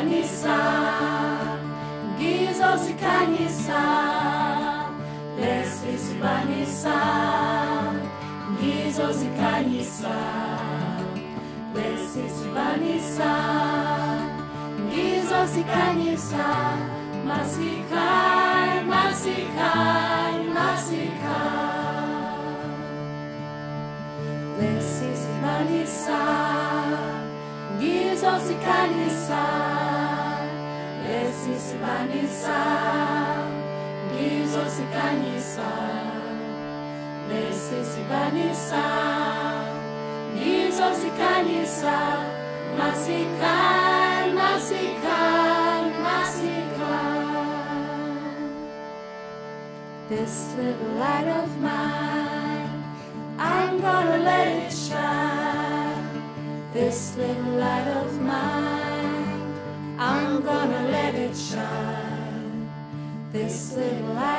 kanisa ngizo zikhanyisa lesi sibanisa ngizo zikhanyisa lesi sibanisa ngizo zikhanyisa masikhaya masikhaya masikhaya lesi sibanisa ngizo zikhanyisa gizo zikanyisa. Lesisibanisa, gizo zikanyisa. Masikai, masikai, masikai. This little light of mine, I'm gonna let it shine. This little light of mine, I'm gonna let it shine. This little light